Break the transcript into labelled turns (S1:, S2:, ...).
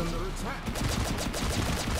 S1: under attack.